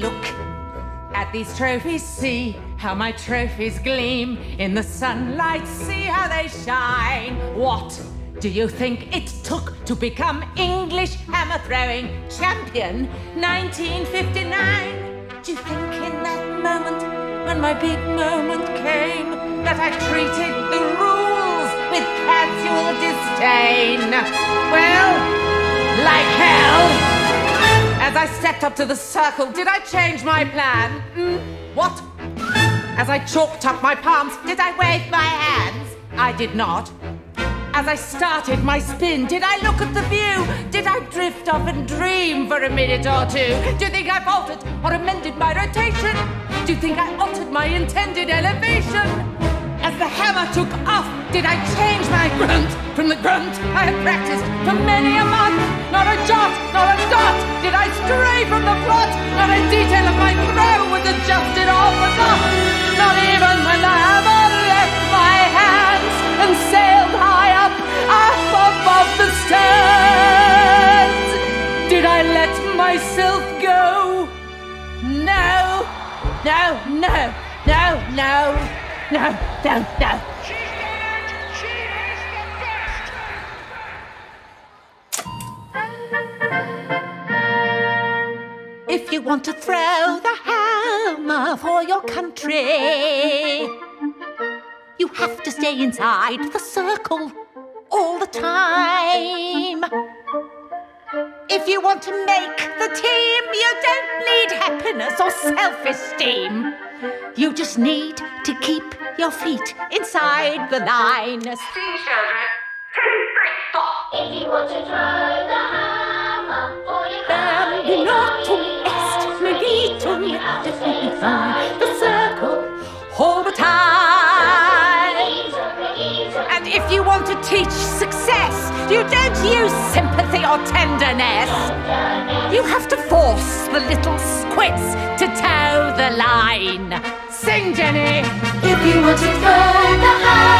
look at these trophies, see how my trophies gleam in the sunlight, see how they shine. What do you think it took to become English hammer throwing champion 1959? Do you think in that moment, when my big moment came, that I treated the rules with casual disdain? Well, like I stepped up to the circle, did I change my plan? Mm, what? As I chalked up my palms, did I wave my hands? I did not. As I started my spin, did I look at the view? Did I drift off and dream for a minute or two? Do you think I altered or amended my rotation? Do you think I altered my intended elevation? As the hammer took off, did I change my grunt from the grunt I had practiced for many a month? Not a jot, not a dot did I stray from the plot. Not a detail of my throw was adjusted or forgot. Not even when the hammer left my hands and sailed high up, up above the stands. Did I let myself go? No, no, no, no, no no, no, no. She's done! She is the best! If you want to throw the hammer for your country, you have to stay inside the circle all the time. If you want to make the team, you don't need happiness or self esteem. You just need to keep your feet inside the line. See, children. Two, three, four. If you want to throw the hammer for your country, Bambinatum est meditum definitum the circle all the time. And if you want to teach success, you don't use sympathy or tenderness. You have to force the little squids to toe the line. Sing, Jenny! If you want to throw the hammer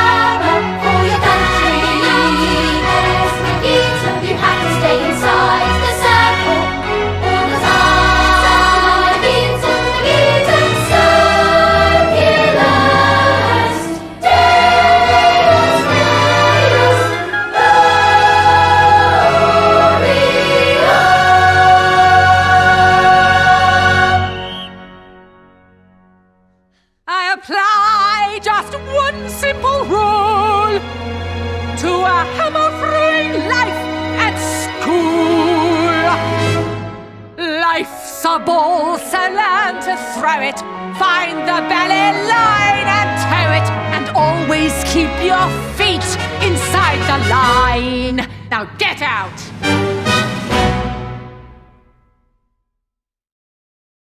Ball, so learn to throw it. Find the belly line and tow it. And always keep your feet inside the line.